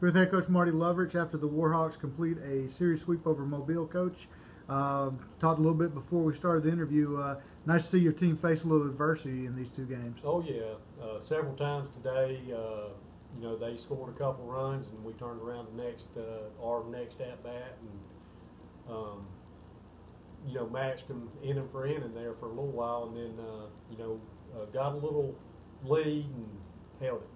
With head coach Marty Lovrich after the Warhawks complete a series sweep over Mobile. Coach, uh, talked a little bit before we started the interview. Uh, nice to see your team face a little adversity in these two games. Oh yeah, uh, several times today. Uh, you know they scored a couple runs and we turned around the next uh, our next at bat and um, you know matched them inning for inning there for a little while and then uh, you know got a little lead and held it.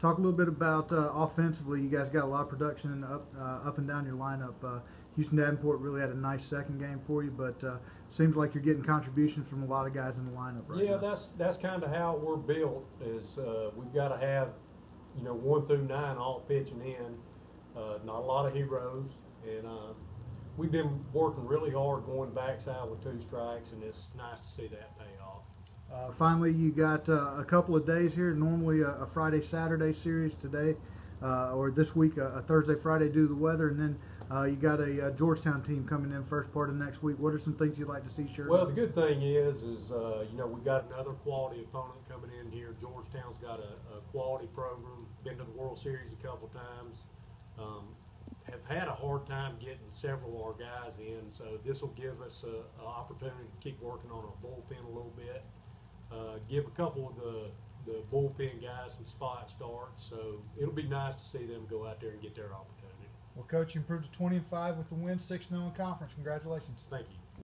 Talk a little bit about uh, offensively. You guys got a lot of production up uh, up and down your lineup. Uh, Houston Davenport really had a nice second game for you, but uh, seems like you're getting contributions from a lot of guys in the lineup right yeah, now. that's that's kind of how we're built. Is uh, we've got to have you know one through nine all pitching in. Uh, not a lot of heroes, and uh, we've been working really hard going backside with two strikes, and it's nice to see that pay off. Uh, finally, you got uh, a couple of days here. Normally a, a Friday Saturday series today, uh, or this week a, a Thursday Friday due to the weather, and then uh, you got a, uh Georgetown team coming in first part of next week. What are some things you'd like to see shared? Well, the good thing is, is uh, you know we got another quality opponent coming in here. Georgetown's got a, a quality program. Been to the World Series a couple times. Um, have had a hard time getting several of our guys in, so this will give us an opportunity to keep working on our bullpen a little bit. Uh, give a couple of the the bullpen guys some spot starts, so it'll be nice to see them go out there and get their opportunity. well, coach, you improved to 20 and five with the win, six 0 in conference. Congratulations. Thank you.